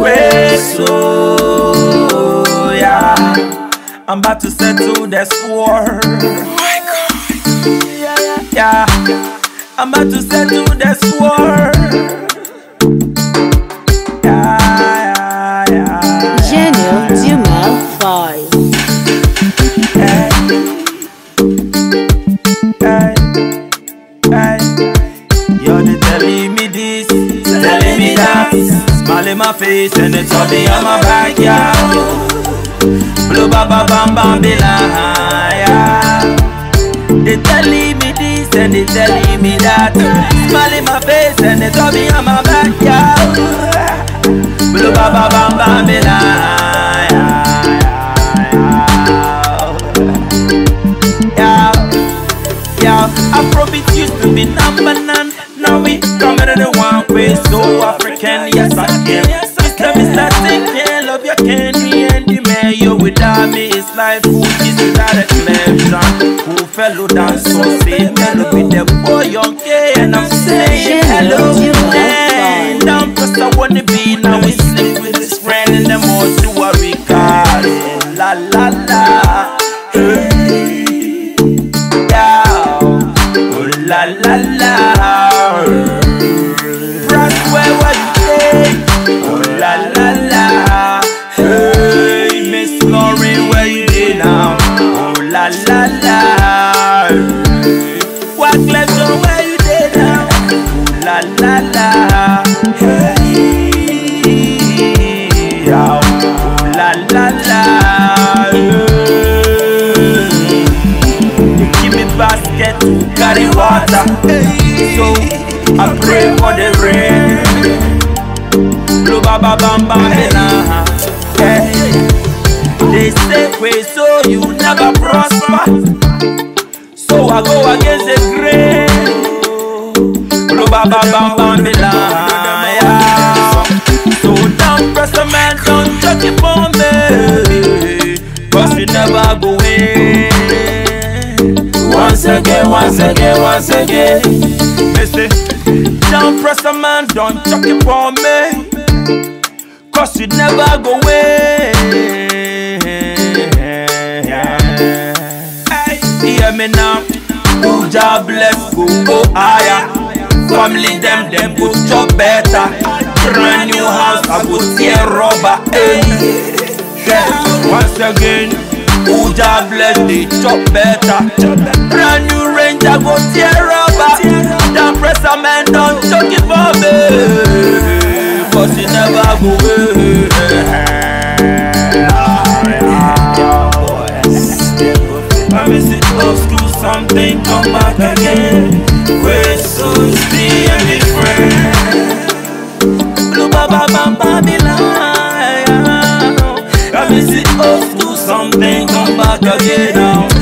Kwesoul, yeah. I'm about to settle the score. Yeah, yeah. I'm about to settle the score. Telling me. Smile in my face and it's all on my back, yeah. Blue ba ba bam bam yeah. They telling me this and they telling me that. Smile in my face and it's all on my back, yeah. Blue ba ba bam bam yeah. Yeah, Afrobeat used to be number nine. So African, yes I can. Mr. Mr. Thinking, love your candy and the man you without me. It's like food is without a clever Who fellow dance so say melody the boy young gay and I'm saying hello. Hey, down cause I wanna be now we sleep with his friend and them all do what we. La la la. La la. They give me basket to carry water. So I pray for the rain. Blue baba bam bam bina. Hey. They say pray so you never prosper. So I go against the grain. Blue baba bam bam bina. Again, once again, once again. Listen, don't press a man, don't chuck it for me. Cause you never go away. Hey, hear me now. Who job bless go go higher. Family them them go job better. Brand new house I go tear rubber. Hey, yeah. once again. Who job bless they chop better. Tear rubber. Don't press a man don't chuck it for me. Cause you never go away. I miss it close to something come back again. We're so still and different. Blue baba bam Babylon. I miss it close to something come back again now.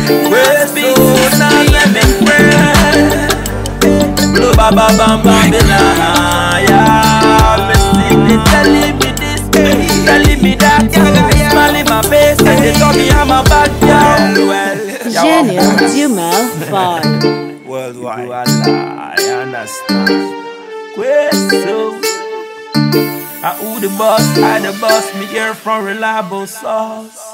Blue baba bam Babylon. Yeah, miss it. They telling me this, telling me that. Smiling my face and they tell me I'm a bad girl. Well, Gênio de Malfoy. worldwide. I understand. Kwesoul. I ah, who the boss, I the boss, me hear from reliable source.